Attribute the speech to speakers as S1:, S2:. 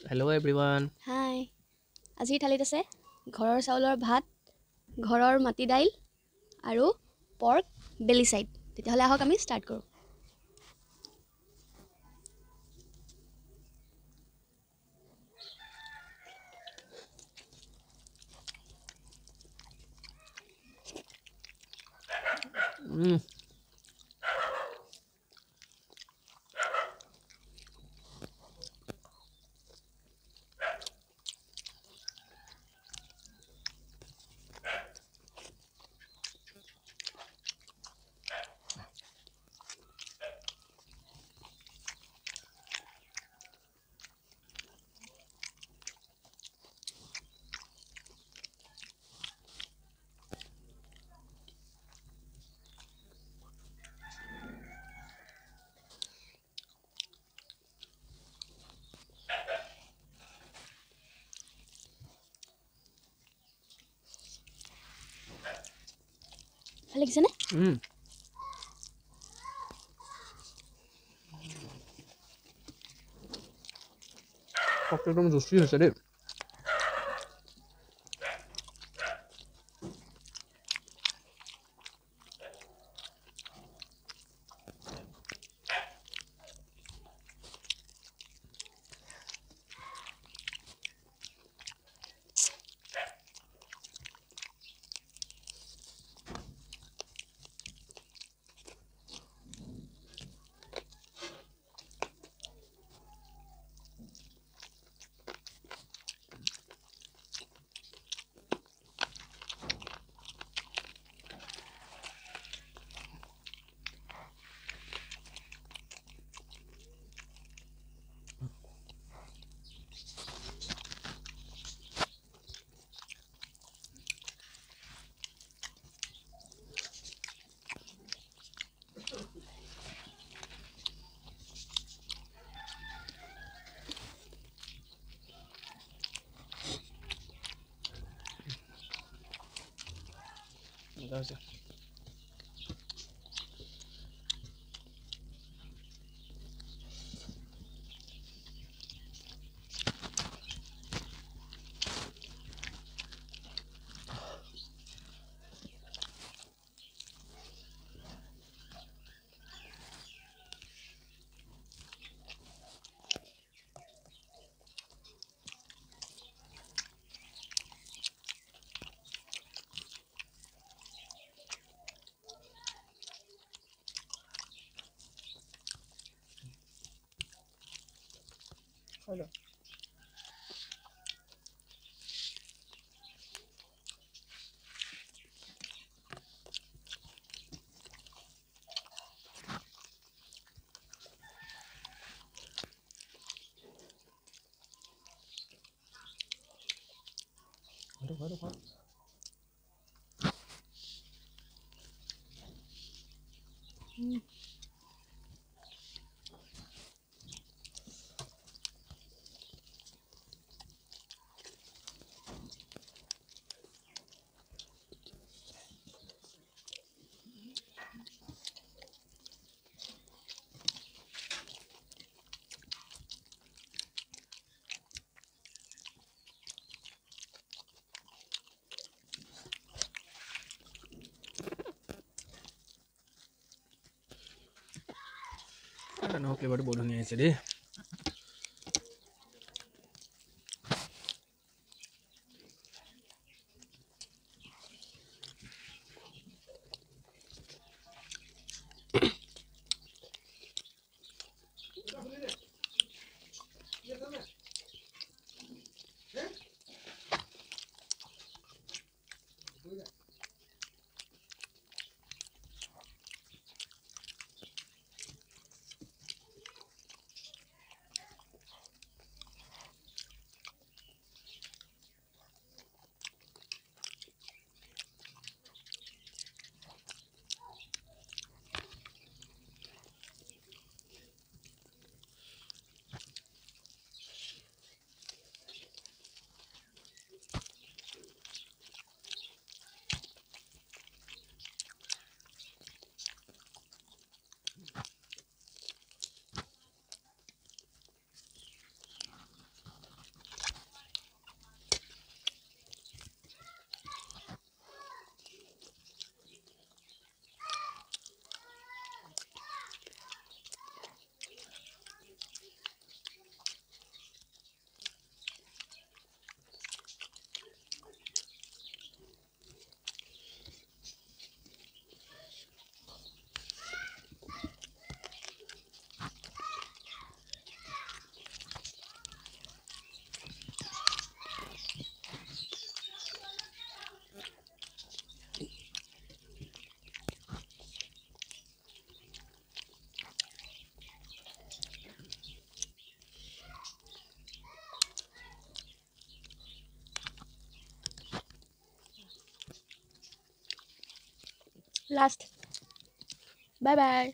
S1: Hello everyone
S2: হাই আজিৰ থালিত আছে ঘৰৰ চাউলৰ ভাত ঘৰৰ মাটি দাইল আৰু পৰ্ক বেলি চাইড। তেতিয়াহ'লে আহক আমি ষ্টাৰ্ট কৰোঁ। ভাল লাগিছেনে
S1: জুচি হৈছে দেই। 等一下 Voilà. droit, mmh. नौ प्लेबाट बोल्नु यसरी বৰ ধুনীয়া আহিছে দেই
S2: লাষ্ট বাই বাই